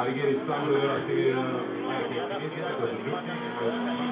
Αργύρης Σταύρου τώρα στην αρχιεκτηνής για το Σουζούκι.